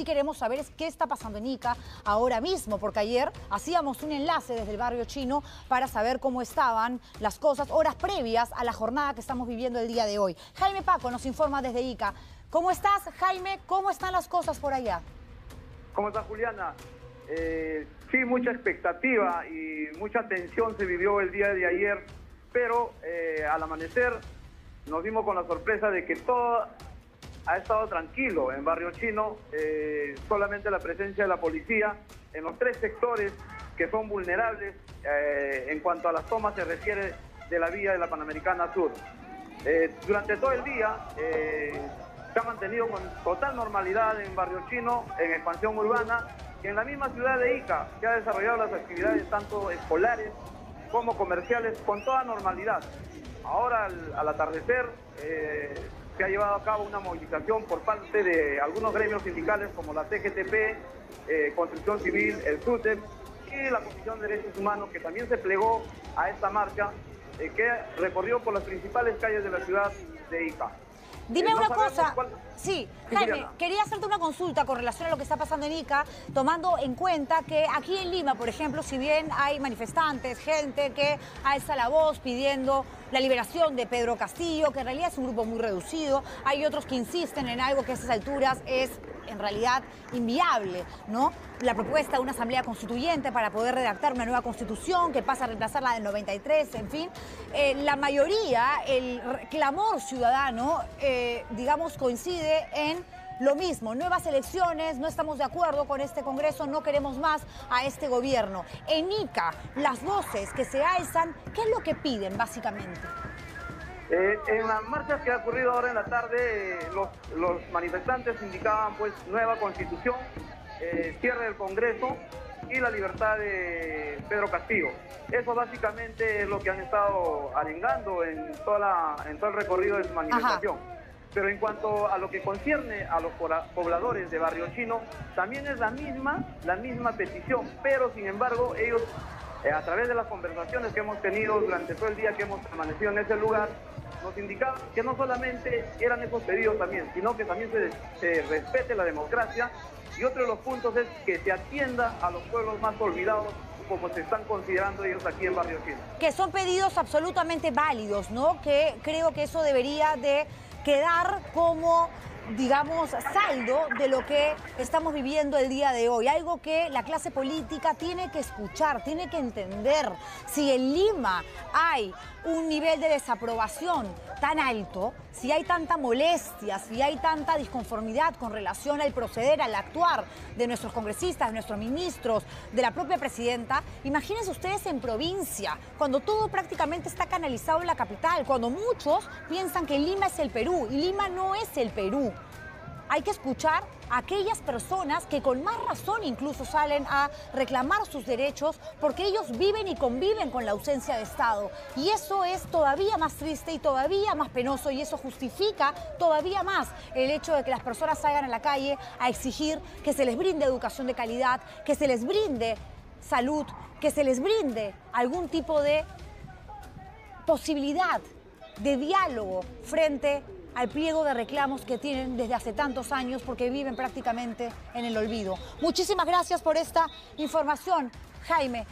sí queremos saber es qué está pasando en Ica ahora mismo, porque ayer hacíamos un enlace desde el barrio chino para saber cómo estaban las cosas horas previas a la jornada que estamos viviendo el día de hoy. Jaime Paco nos informa desde Ica. ¿Cómo estás, Jaime? ¿Cómo están las cosas por allá? ¿Cómo estás, Juliana? Eh, sí, mucha expectativa y mucha tensión se vivió el día de ayer, pero eh, al amanecer nos dimos con la sorpresa de que todo ha estado tranquilo en Barrio Chino, eh, solamente la presencia de la policía en los tres sectores que son vulnerables en cuanto a las tomas se refiere de la vía de la Panamericana Sur. durante todo el día se ha mantenido con total normalidad en Barrio Chino, en expansión urbana, y en la misma ciudad de Ica se ha desarrollado las actividades tanto escolares como comerciales con toda normalidad. Ahora, al, atardecer, eh, se ha llevado a cabo una movilización por parte de algunos gremios sindicales como la CGTP, eh, Construcción Civil, el SUTEP y la Comisión de Derechos Humanos, que también se plegó a esta marcha eh, que recorrió por las principales calles de la ciudad de Ica. Dime una cosa. Sí, Jaime, quería hacerte una consulta con relación a lo que está pasando en Ica, tomando en cuenta que aquí en Lima, por ejemplo, si bien hay manifestantes, gente que alza la voz pidiendo la liberación de Pedro Castillo, que en realidad es un grupo muy reducido, hay otros que insisten en algo que a esas alturas es en realidad inviable, ¿no? La propuesta de una asamblea constituyente para poder redactar una nueva constitución que pasa a reemplazar la del 93, en fin. Eh, la mayoría, el clamor ciudadano, eh, digamos, coincide en lo mismo, nuevas elecciones, no estamos de acuerdo con este Congreso, no queremos más a este gobierno. En ICA, las voces que se alzan, ¿qué es lo que piden básicamente? Eh, en las marchas que ha ocurrido ahora en la tarde, los, manifestantes indicaban pues nueva constitución, eh, cierre del Congreso y la libertad de Pedro Castillo. Eso básicamente es lo que han estado arengando en, toda en todo el recorrido de su manifestación. Pero en cuanto a lo que concierne a los pobladores de Barrio Chino, también es la misma, la misma petición, pero sin embargo ellos, eh, a través de las conversaciones que hemos tenido durante todo el día que hemos permanecido en ese lugar, nos indicaba que no solamente eran esos pedidos también, sino que también se, respete la democracia y otro de los puntos es que se atienda a los pueblos más olvidados como se están considerando ellos aquí en Barrio Chino. Que son pedidos absolutamente válidos, ¿no? Que creo que eso debería de quedar como digamos, saldo de lo que estamos viviendo el día de hoy. Algo que la clase política tiene que escuchar, tiene que entender. Si en Lima hay un nivel de desaprobación tan alto, si hay tanta molestia, si hay tanta disconformidad con relación al proceder, al actuar de nuestros congresistas, de nuestros ministros, de la propia presidenta, imagínense ustedes en provincia, cuando todo prácticamente está canalizado en la capital, cuando muchos piensan que Lima es el Perú y Lima no es el Perú hay que escuchar a aquellas personas que con más razón incluso salen a reclamar sus derechos porque ellos viven y conviven con la ausencia de Estado. Y eso es todavía más triste y todavía más penoso y eso justifica todavía más el hecho de que las personas salgan a la calle a exigir que se les brinde educación de calidad, que se les brinde salud, que se les brinde algún tipo de posibilidad de diálogo frente al pliego de reclamos que tienen desde hace tantos años porque viven prácticamente en el olvido. Muchísimas gracias por esta información, Jaime.